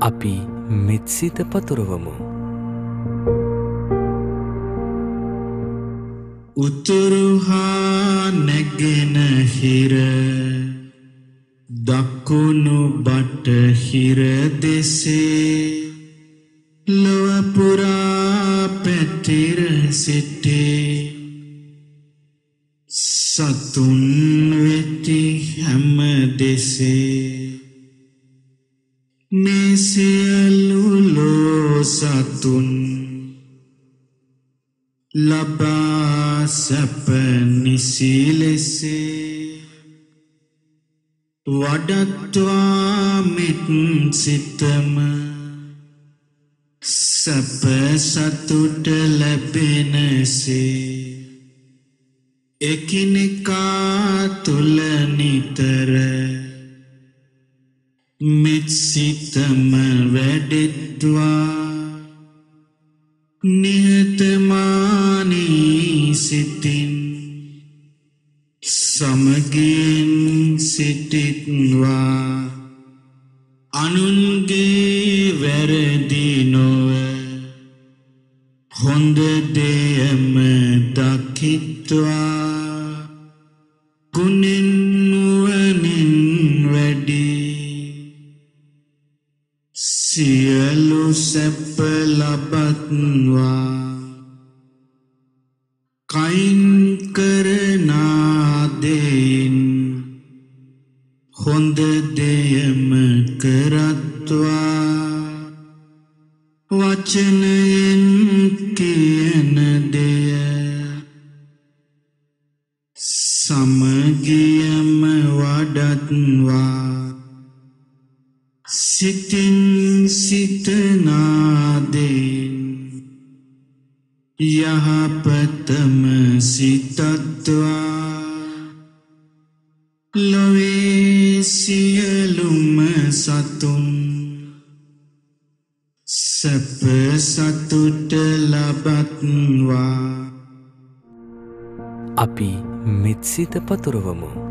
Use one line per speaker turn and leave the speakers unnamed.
අපි මෙත්සිත පතුරවමු.
උතුරුහා නැගෙන හිර දක්කුණු බටහිර දෙසේ. ලොවපුරා පැටිර සිටේ. සතුන් වෙති හැම දෙසේ. මේ සියලු ලෝ සතුන් ලබා සැප නිසි ලෙසේ වඩත්වා මෙත් සිතම සැප සතුට ලැබෙනසේ එකිනෙකා තුල නිතර මෙත් සිතම වැඩෙත්වා. නිහතමානී සිතින් සමගින් සිටිත්වා. අනුන්ගේ වැරදි නොව හොඳ දෙයම දකිත්වා. ගුණෙන් සියලු සැප ලබත්වා. කයින් කරනාදෙයින් හොඳ දෙයම කරත්වා. වචනයෙන් කියන දෙය සමගියම වඩත්වා. සිතින් සිතනාදෙන් යහපතම සිතත්වා ලොවේ සියලුම සතුන් සැප සතුට ලබත්වා
අපි මෙත්සිත පතුරවමු.